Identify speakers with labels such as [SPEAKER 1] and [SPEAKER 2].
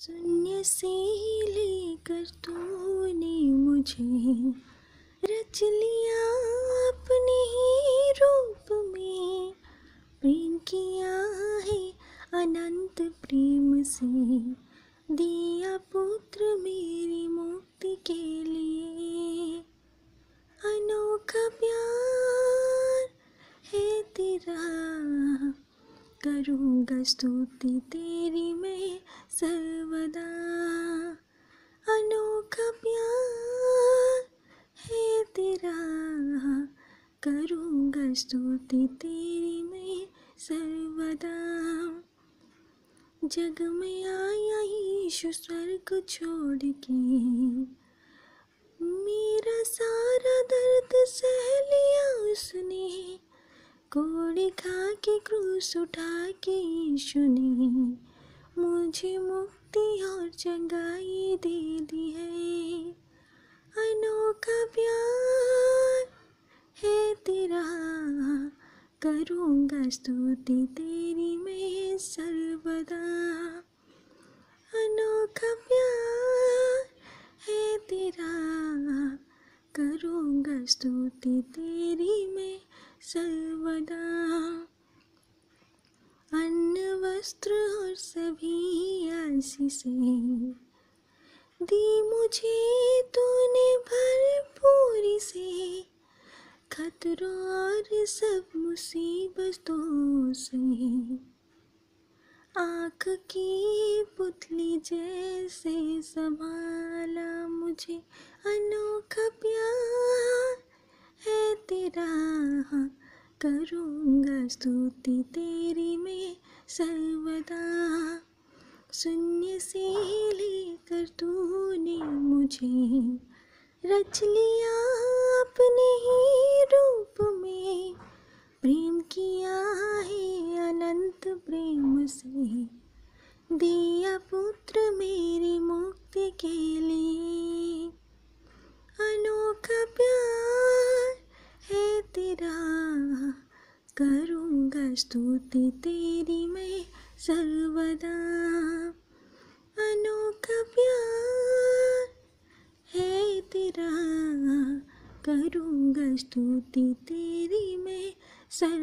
[SPEAKER 1] शून्य से ही लेकर तूने मुझे रच लिया अपने ही रूप में। प्रेम किया है अनंत प्रेम से। दिया पुत्र मेरी मुक्ति के लिए। अनोखा प्यार है तेरा। करूँगा स्तुति तेरी मैं सर्वदा अनोखा प्यार है तेरा। करूँगा स्तुति तेरी मैं सर्वदा। जग में आया यीशु स्वर्ग छोड़ के। मेरा सारा दर्द सह लिया उसने। कोड़ी खा के क्रूस उठा के यीशु ने। मुझे मुक्ति और चंगाई दे दी है। अनोखा प्यार है तेरा। करूँगा स्तुति तेरी मैं सर्वदा। अनोखा प्यार है तेरा। करूँगा स्तुति तेरी मैं सर्वदा। अन्न, वस्त्र और सभी आशीषें दी मुझे तूने भरपूरी से। खतरों और सब मुसीबतों से। आँख की पुतली जैसे संभाला मुझे। अनोखा प्यार है तेरा। करूँगा स्तुति तेरी में सर्वदा। शून्य से लेकर तूने मुझे रच लिया अपने ही रूप में। प्रेम किया है अनंत प्रेम से। दिया पुत्र मेरी मुक्ति के लिए। अनोखा प्यार है तेरा। करूँगा स्तुति तेरी मैं। सर्वदा अनोखा प्यार है तेरा। करूँगा स्तुति तेरी मैं सर्व